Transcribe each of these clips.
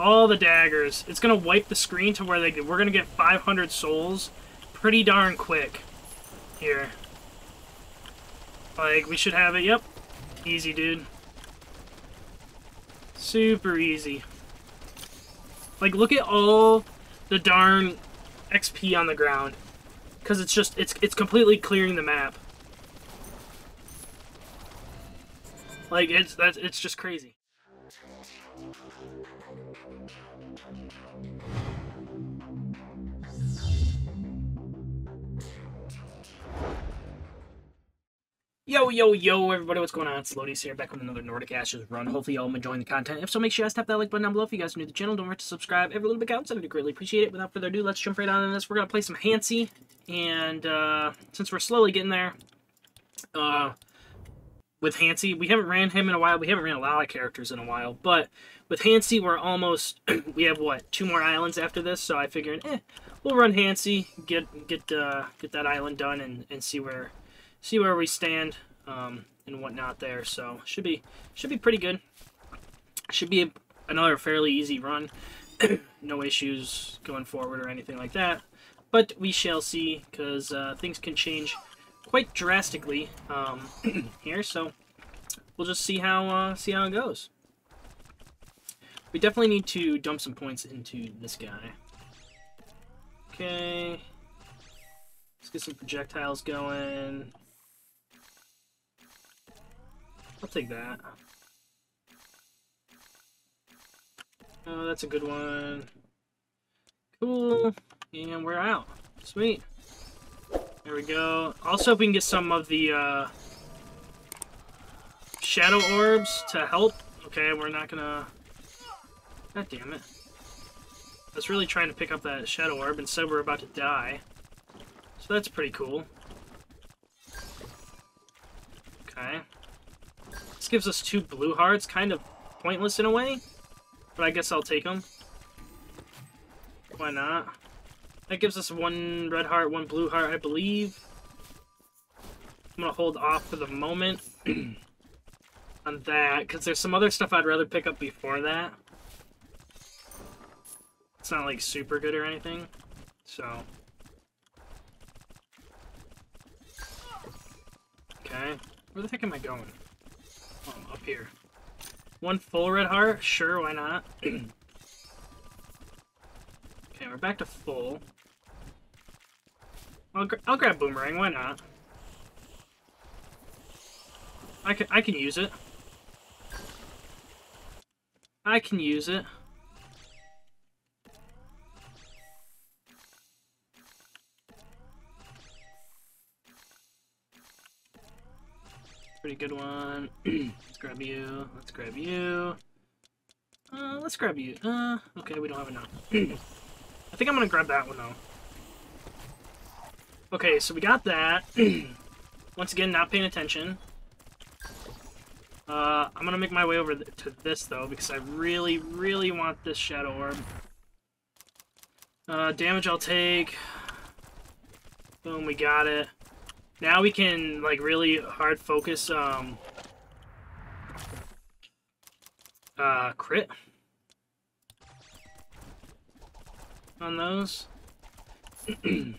All the daggers. It's gonna wipe the screen to where they we're gonna get 500 souls pretty darn quick here. Like, we should have it. Yep. Easy, dude. Super easy. Like, look at all the darn XP on the ground. Because it's just, it's, it's completely clearing the map. Like, it's, that's, it's just crazy. Yo, yo, yo, everybody, what's going on? It's Lodious here, back with another Nordic Ashes run. Hopefully y'all enjoying the content. If so, make sure you guys tap that like button down below. If you guys are new to the channel, don't forget to subscribe. Every little bit counts, and I'd greatly appreciate it. Without further ado, let's jump right on in this. We're going to play some Hansi, and uh, since we're slowly getting there, uh, with Hansi, we haven't ran him in a while. We haven't ran a lot of characters in a while, but with Hansi, we're almost, we have, what, two more islands after this, so I figured, eh, we'll run Hansi, get get uh, get that island done, and, and see where see where we stand. Um, and whatnot there. So should be should be pretty good. Should be a, another fairly easy run. no issues going forward or anything like that. But we shall see because uh, things can change quite drastically um, here. So we'll just see how uh, see how it goes. We definitely need to dump some points into this guy. Okay. Let's get some projectiles going. I'll take that. Oh, that's a good one. Cool. And we're out. Sweet. There we go. Also, if we can get some of the uh, shadow orbs to help. Okay, we're not gonna... God damn it. I was really trying to pick up that shadow orb, and instead we're about to die. So that's pretty cool. Okay gives us two blue hearts, kind of pointless in a way. But I guess I'll take them. Why not? That gives us one red heart, one blue heart, I believe. I'm gonna hold off for the moment on that, because there's some other stuff I'd rather pick up before that. It's not, like, super good or anything, so... Okay. Where the heck am I going? Oh, up here. One full red heart? Sure, why not? okay, we're back to full. I'll, I'll grab Boomerang, why not? I can, I can use it. I can use it. Pretty good one. let's grab you. Let's grab you. Uh, let's grab you. Uh, okay, we don't have enough. I think I'm gonna grab that one, though. Okay, so we got that. Once again, not paying attention. Uh, I'm gonna make my way over th to this, though, because I really, really want this Shadow Orb. Uh, damage I'll take. Boom, we got it. Now we can, like, really hard focus, um... Uh, crit. On those. okay.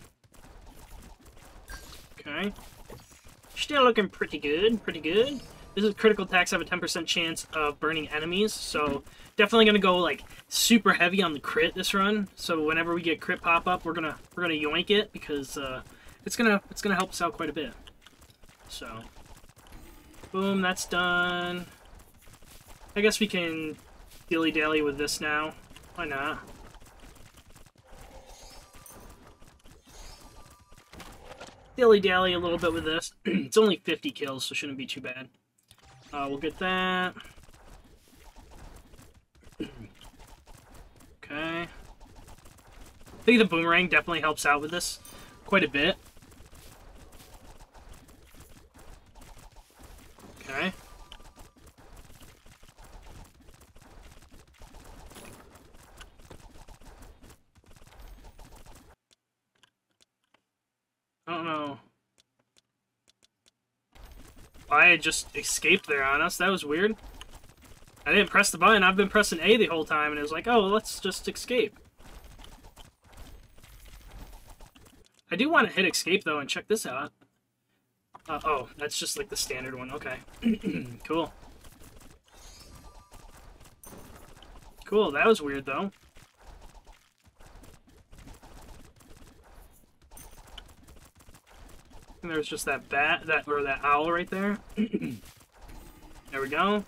Still looking pretty good, pretty good. This is critical attacks have a 10% chance of burning enemies, so definitely gonna go like super heavy on the crit this run. So whenever we get crit pop up, we're gonna we're gonna yoink it because uh, it's gonna it's gonna help us out quite a bit. So, boom, that's done. I guess we can dilly dally with this now. Why not? Dilly dally a little bit with this. it's only 50 kills, so shouldn't be too bad. Uh, we'll get that. okay. I think the boomerang definitely helps out with this quite a bit. Okay. I don't know. I just escaped there on us. That was weird. I didn't press the button. I've been pressing A the whole time, and it was like, oh, let's just escape. I do want to hit escape, though, and check this out. Uh, oh, that's just like the standard one. Okay. cool. Cool, that was weird, though. And there's just that bat, that or that owl right there. there we go.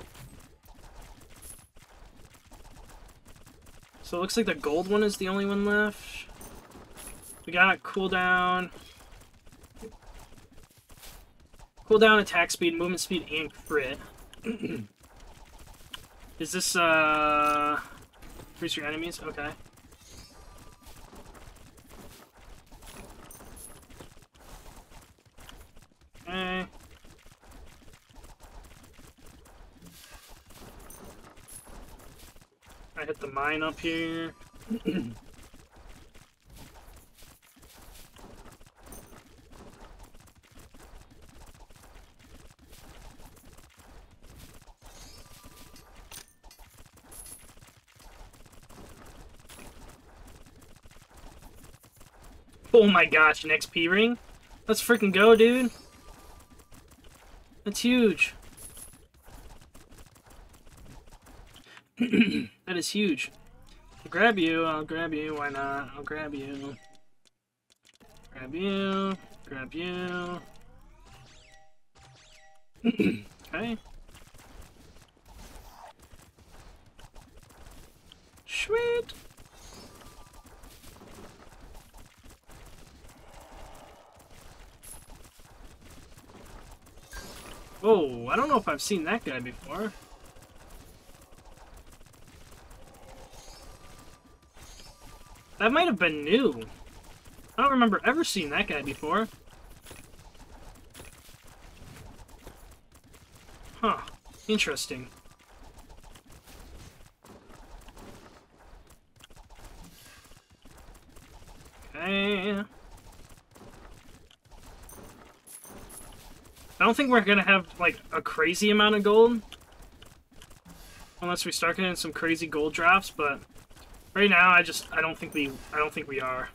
So it looks like the gold one is the only one left. We got cooldown. Cooldown, attack speed, movement speed, and crit. is this, uh... Increase your enemies? Okay. Okay. I hit the mine up here. oh my gosh, an XP ring? Let's freaking go, dude. That's huge. that is huge. I'll grab you, I'll grab you, why not? I'll grab you. Grab you, grab you. okay. Sweet. Oh, I don't know if I've seen that guy before. That might have been new. I don't remember ever seeing that guy before. Huh. Interesting. Okay. I don't think we're gonna have, like, a crazy amount of gold. Unless we start getting some crazy gold drafts, but right now I just I don't think we I don't think we are.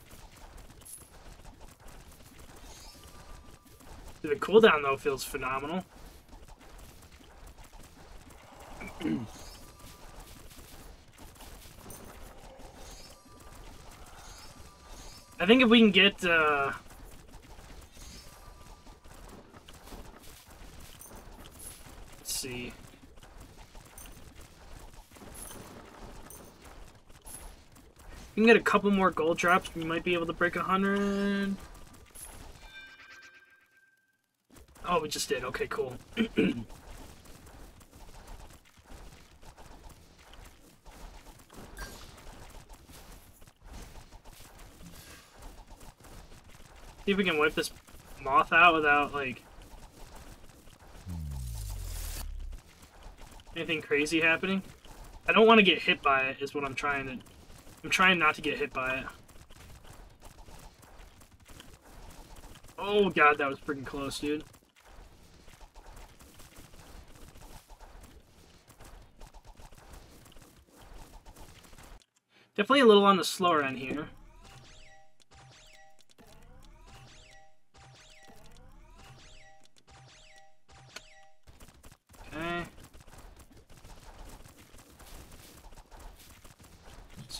The cooldown though feels phenomenal. I think if we can get uh let's see. Can get a couple more gold drops, we might be able to break a hundred. Oh, we just did. Okay, cool. See if we can wipe this moth out without, like, anything crazy happening. I don't want to get hit by it, is what I'm trying to... I'm trying not to get hit by it. Oh god, that was freaking close, dude. Definitely a little on the slower end here.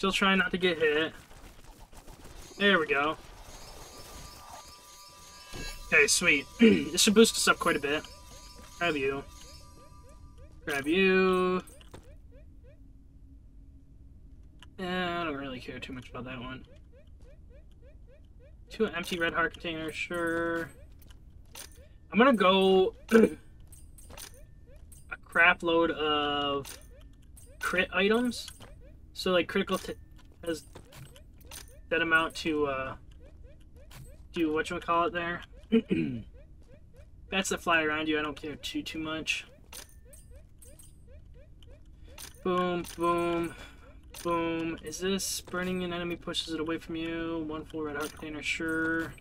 Still trying not to get hit. There we go. Okay, sweet. this should boost us up quite a bit. Grab you. Grab you. Yeah, I don't really care too much about that one. Two empty red heart containers, sure. I'm gonna go a crap load of crit items. So like critical has that amount to uh, do what you call it there. Bats that fly around you, I don't care too too much. Boom, boom, boom. Is this burning an enemy pushes it away from you? One full red heart container, sure.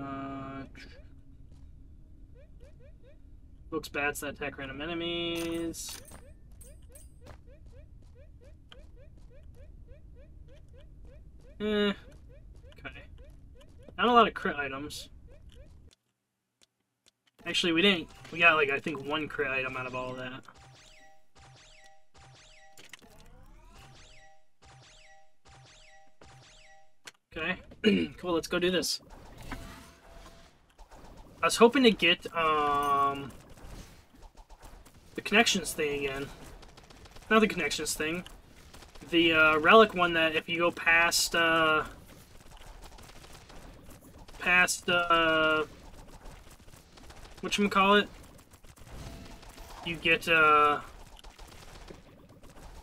Uh, Books bats that attack random enemies. Eh. Okay. Not a lot of crit items. Actually, we didn't. We got, like, I think one crit item out of all of that. Okay. cool, let's go do this. I was hoping to get, um... The connections thing again. Not the connections thing. The, uh, relic one that if you go past, uh... Past, uh whatchamacallit, you get, uh, I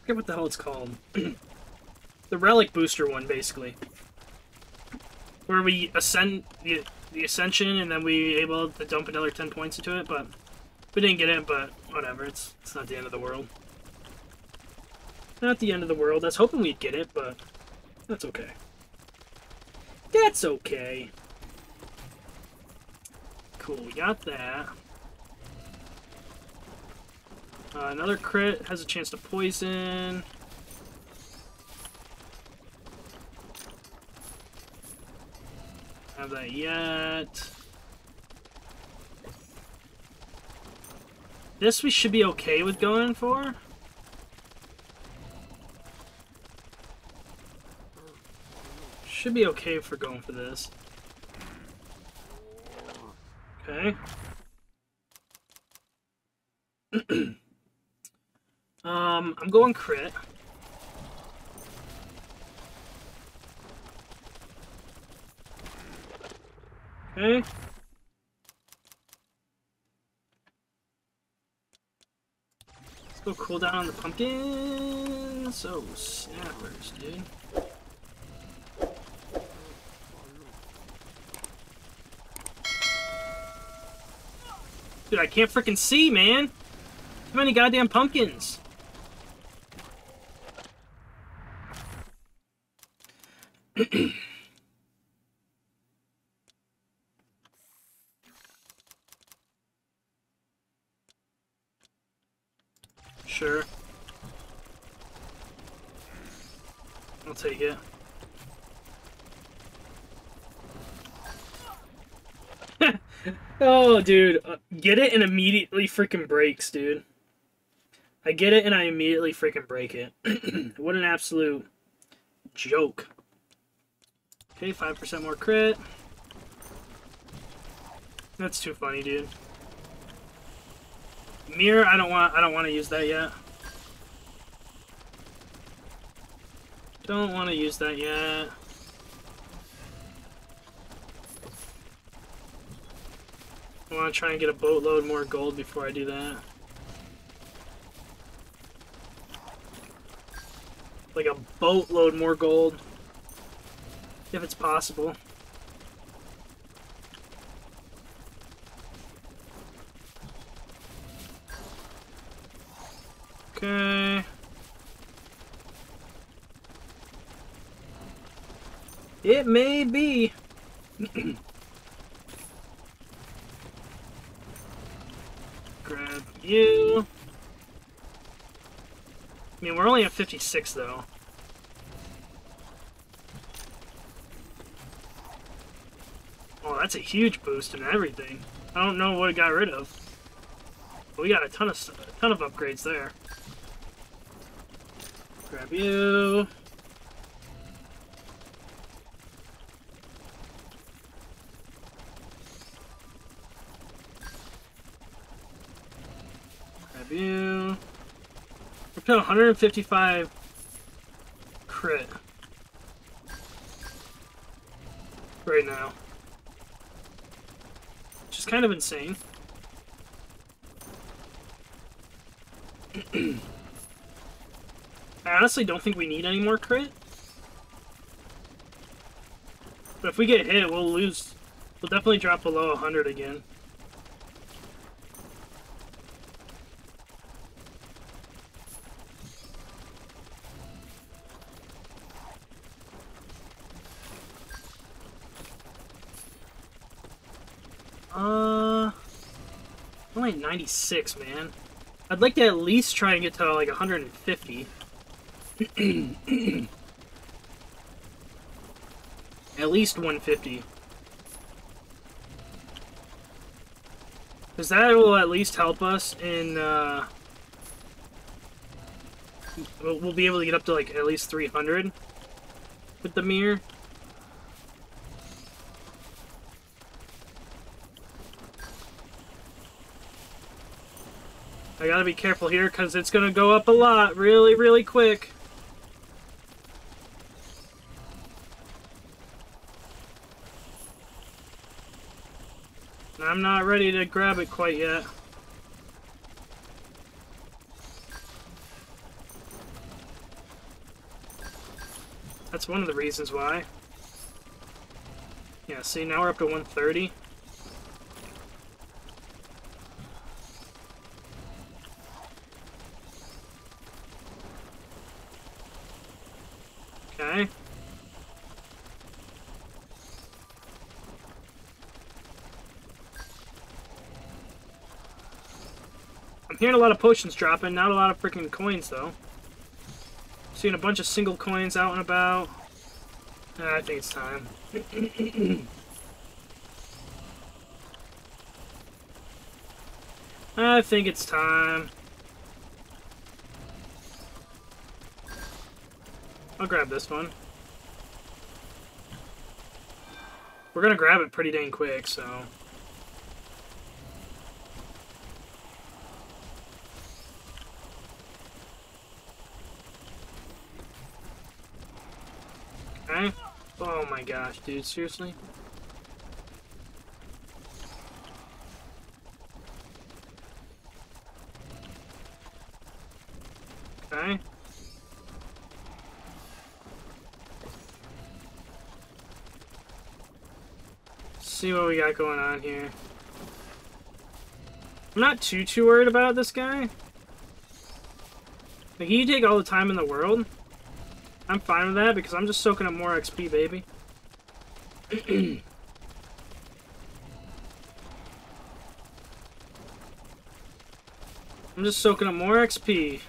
forget what the hell it's called. the relic booster one, basically. Where we ascend the, the ascension and then we able to dump another 10 points into it, but we didn't get it, but whatever, it's, it's not the end of the world. Not the end of the world. I was hoping we'd get it, but that's okay. That's okay. Cool, we got that. Uh, another crit has a chance to poison. Have that yet. This we should be okay with going for. Should be okay for going for this. Okay. um, I'm going crit. Okay. Let's go cool down on the pumpkin. So, snappers, dude. Dude, I can't freaking see, man. Too many goddamn pumpkins. sure. I'll take it. Dude. Uh, get it and immediately freaking breaks, dude. I get it and I immediately freaking break it. what an absolute joke. Okay, 5% more crit. That's too funny, dude. Mirror, I don't want I don't want to use that yet. Don't want to use that yet. I want to try and get a boatload more gold before I do that. Like a boatload more gold. If it's possible. Okay. It may be. grab you. I mean, we're only at 56, though. Oh, that's a huge boost in everything. I don't know what it got rid of. But we got a ton of a ton of upgrades there. Grab you. you. We're 155 crit right now. Which is kind of insane. I honestly don't think we need any more crit. But if we get hit, we'll lose. We'll definitely drop below 100 again. Only at 96, man. I'd like to at least try and get to like 150. at least 150. Because that will at least help us in, uh... We'll be able to get up to, like, at least 300 with the mirror. I gotta be careful here, because it's gonna go up a lot really, really quick. I'm not ready to grab it quite yet. That's one of the reasons why. Yeah, see, now we're up to 130. Okay. I'm hearing a lot of potions dropping, not a lot of freaking coins, though. Seeing a bunch of single coins out and about. Uh, I think it's time. I think it's time. I'll grab this one. We're gonna grab it pretty dang quick, so... Okay. Oh my gosh, dude, seriously? Okay. see what we got going on here. I'm not too, too worried about this guy. Like, he take all the time in the world. I'm fine with that because I'm just soaking up more XP, baby. I'm just soaking up more XP.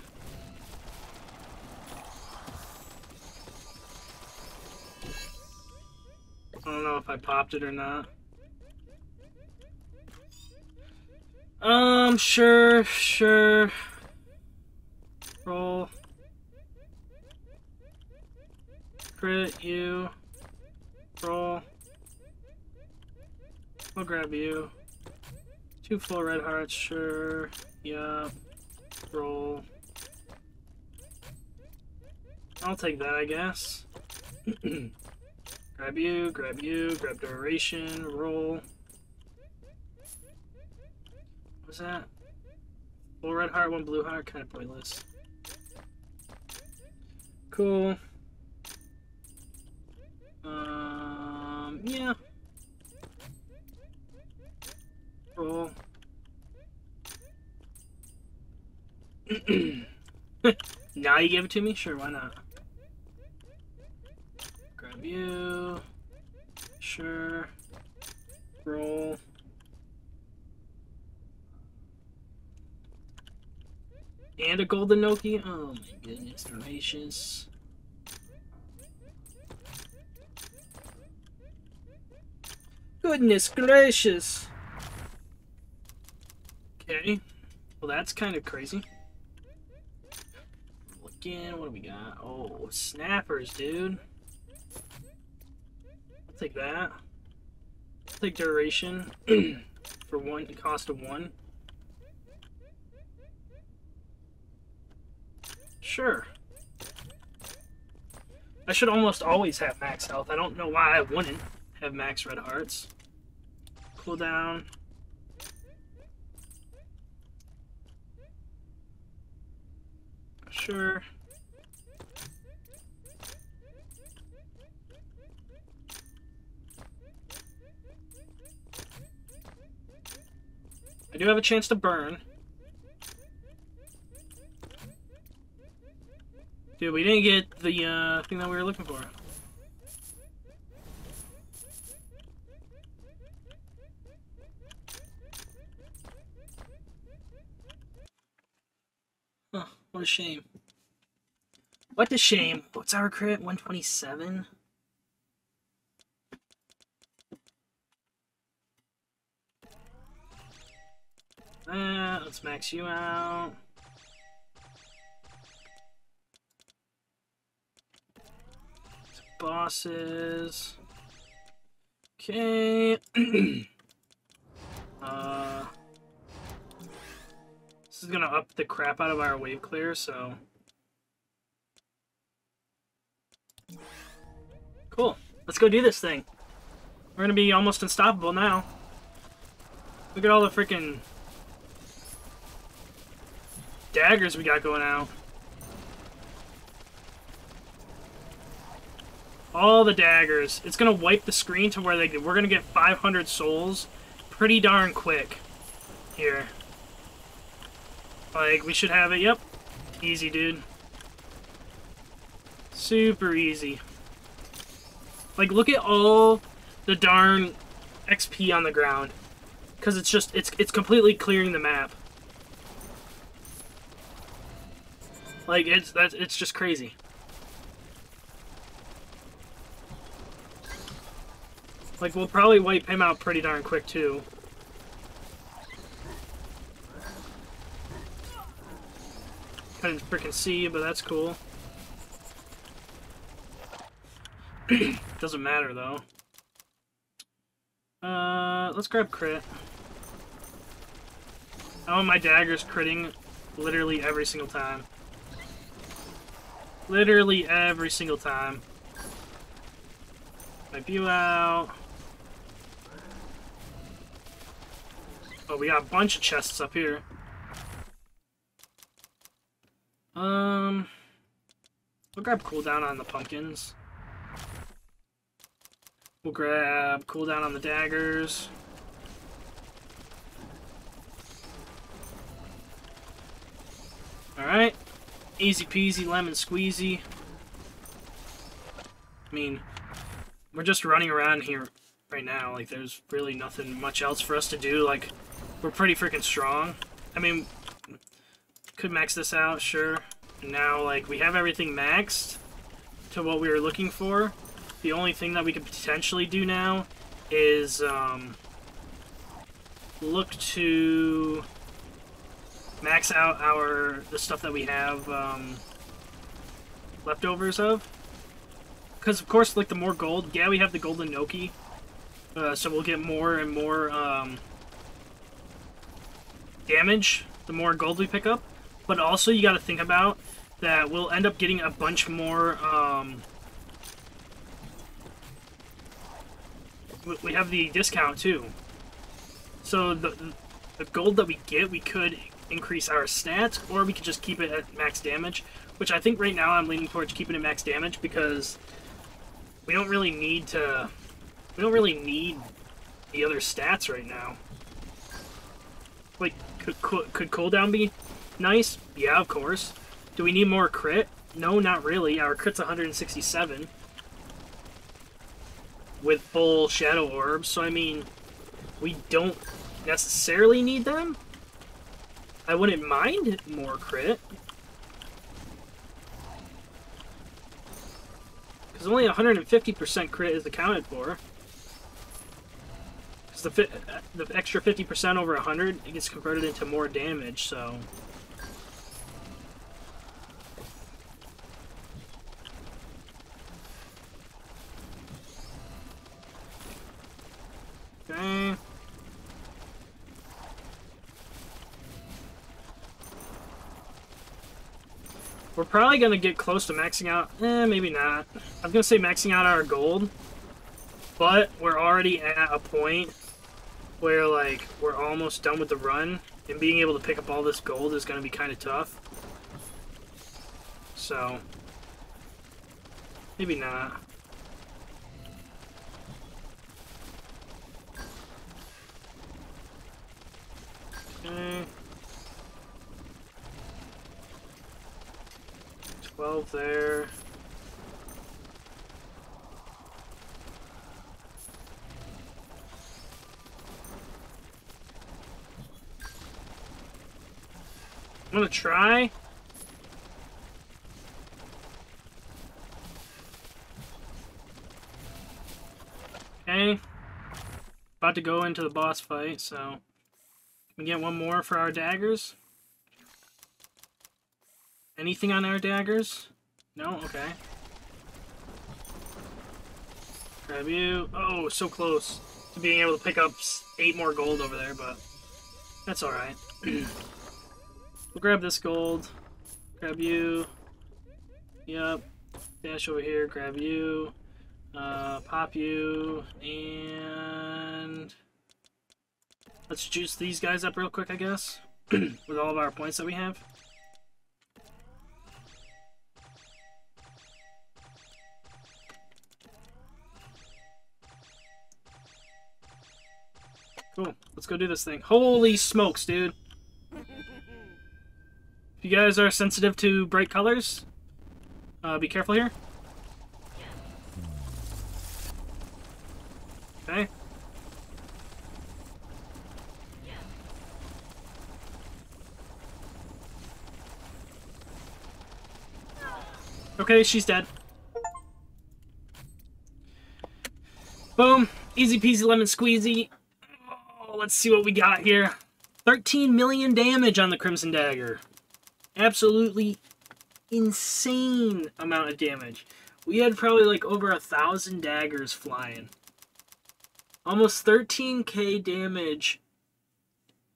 I don't know if I popped it or not. Um, sure, sure. Roll. Crit you. Roll. I'll grab you. Two full red hearts, sure. Yeah. Roll. I'll take that, I guess. grab you, grab you, grab duration, roll. What's that? Full red heart, one blue heart, kind of pointless. Cool. Um, yeah. Roll. now you give it to me? Sure, why not? Grab you. Sure. Roll. And a golden Noki? Oh my goodness gracious. Goodness gracious. Okay. Well, that's kind of crazy. Again, what do we got? Oh, snappers, dude. I'll take that. I'll take duration for one, cost of one. Sure. I should almost always have max health. I don't know why I wouldn't have max red hearts. Cooldown. Sure. I do have a chance to burn. Dude, we didn't get the uh, thing that we were looking for. Huh, what a shame. What a shame. What's our crit? 127? Uh, let's max you out. Bosses. Okay. uh, this is gonna up the crap out of our wave clear, so. Cool. Let's go do this thing. We're gonna be almost unstoppable now. Look at all the freaking daggers we got going out. All the daggers. It's gonna wipe the screen to where they we're gonna get 500 souls pretty darn quick here. Like, we should have it. Yep. Easy, dude. Super easy. Like, look at all the darn XP on the ground. Because it's just, it's, it's completely clearing the map. Like, it's, that's, it's just crazy. Like, we'll probably wipe him out pretty darn quick, too. Couldn't freaking see, you, but that's cool. Doesn't matter, though. Uh, let's grab crit. Oh, my dagger's critting literally every single time. Literally every single time. Wipe you out. Oh, we got a bunch of chests up here. Um, we'll grab cooldown on the pumpkins. We'll grab cooldown on the daggers. Alright. Easy peasy, lemon squeezy. I mean, we're just running around here right now. Like, there's really nothing much else for us to do. Like, we're pretty freaking strong. I mean, could max this out, sure. Now, like, we have everything maxed to what we were looking for. The only thing that we could potentially do now is um, look to max out our the stuff that we have um, leftovers of. Because, of course, like, the more gold, yeah, we have the golden Noki, uh, so we'll get more and more um, damage the more gold we pick up. But also, you got to think about that we'll end up getting a bunch more. Um, we have the discount too. So the the gold that we get, we could increase our stats, or we could just keep it at max damage. Which I think right now I'm leaning towards keeping it max damage because we don't really need to. We don't really need the other stats right now. Like, could, could, could cooldown be nice? Yeah, of course. Do we need more crit? No, not really. Our crit's 167. With full Shadow Orbs, so I mean, we don't necessarily need them. I wouldn't mind more crit. Because only 150% crit is accounted for Because the uh, the extra 50% over 100, it gets converted into more damage, so... Okay. We're probably going to get close to maxing out. Eh, maybe not. I am going to say maxing out our gold. But we're already at a point where like we're almost done with the run and being able to pick up all this gold is going to be kind of tough. So, maybe not. there. I'm gonna try. Okay. About to go into the boss fight, so we get one more for our daggers. Anything on our daggers? No? Okay. Grab you. Oh, so close to being able to pick up eight more gold over there, but that's alright. we'll grab this gold. Grab you. Yep. Dash over here, grab you. Uh, pop you. And... Let's juice these guys up real quick, I guess. with all of our points that we have. Cool. Let's go do this thing. Holy smokes, dude. If you guys are sensitive to bright colors, uh, be careful here. Okay. Okay, she's dead. Boom. Easy peasy lemon squeezy. Let's see what we got here. 13 million damage on the Crimson Dagger. Absolutely insane amount of damage. We had probably like over a thousand daggers flying. Almost 13k damage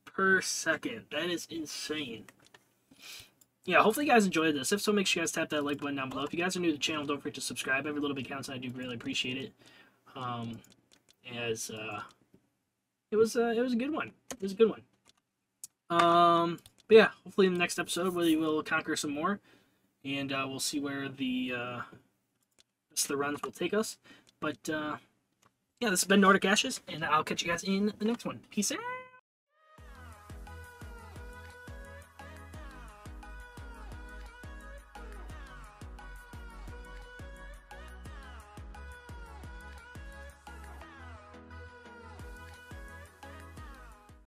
per second. That is insane. Yeah, hopefully you guys enjoyed this. If so, make sure you guys tap that like button down below. If you guys are new to the channel, don't forget to subscribe. Every little bit counts, and I do really appreciate it. Um, as, uh, it was, uh, it was a good one. It was a good one. Um, but yeah, hopefully in the next episode we will conquer some more and uh, we'll see where the uh, the runs will take us. But uh, yeah, this has been Nordic Ashes, and I'll catch you guys in the next one. Peace out.